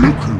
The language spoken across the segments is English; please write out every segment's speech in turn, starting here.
Look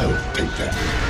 I'll take that.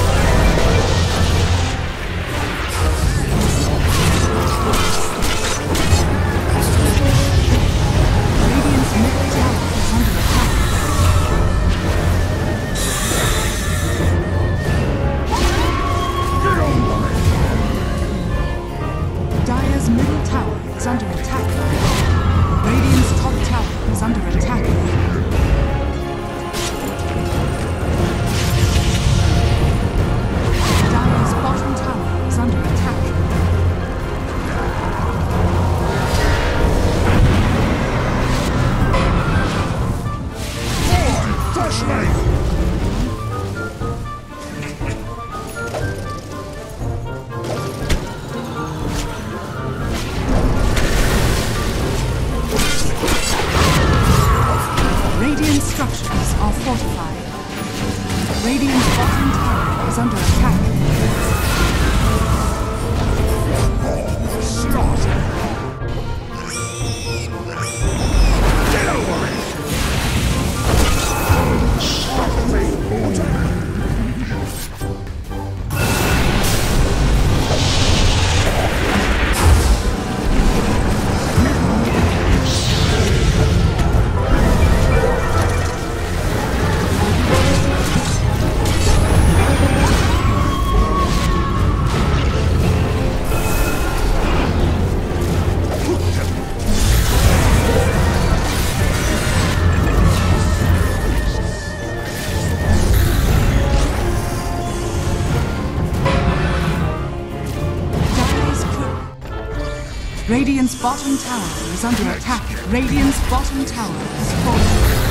Radiant's bottom tower is under attack. Radiant's bottom tower has fallen.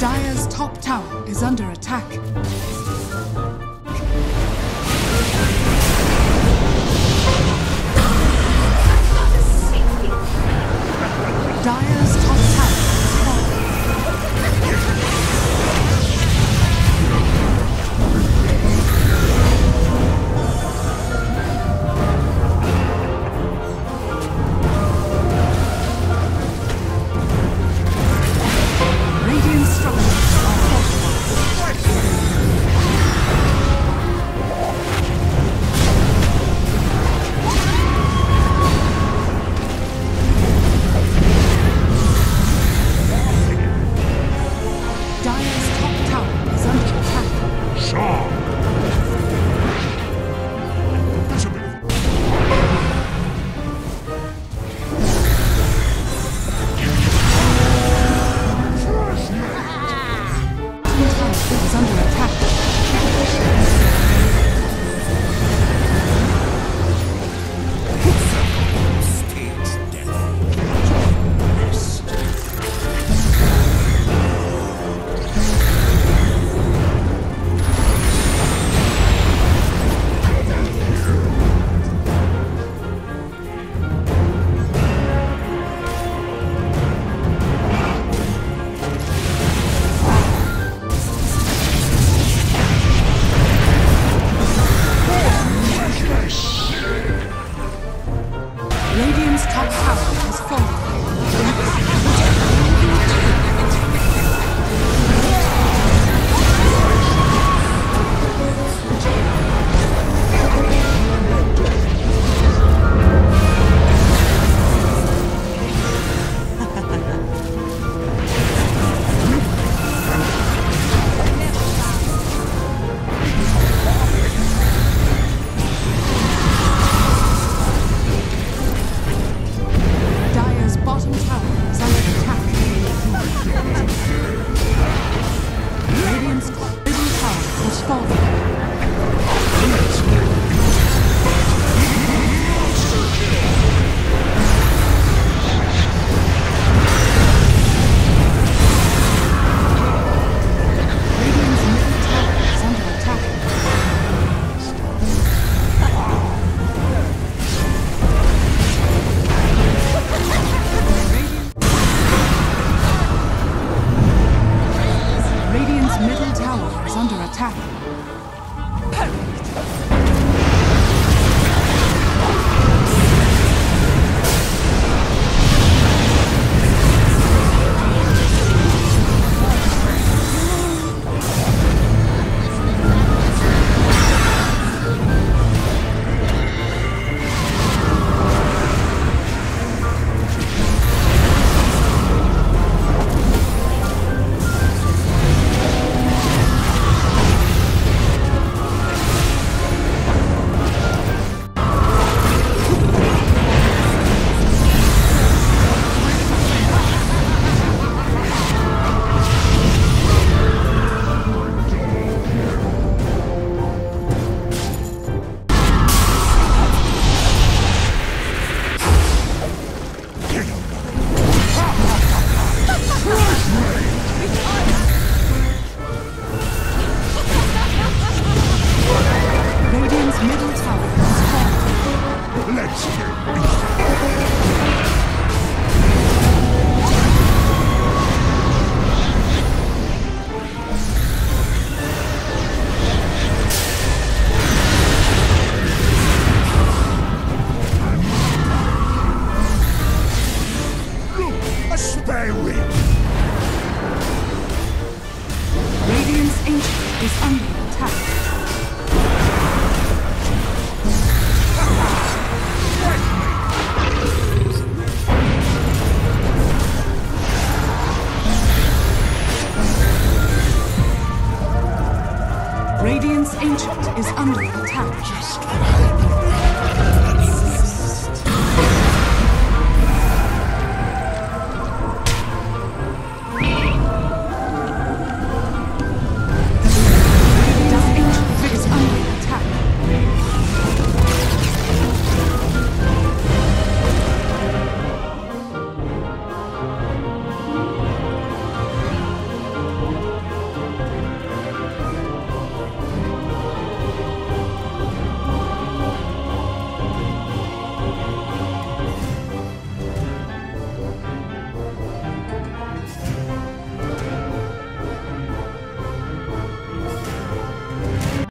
Dire's top tower is under attack. 到了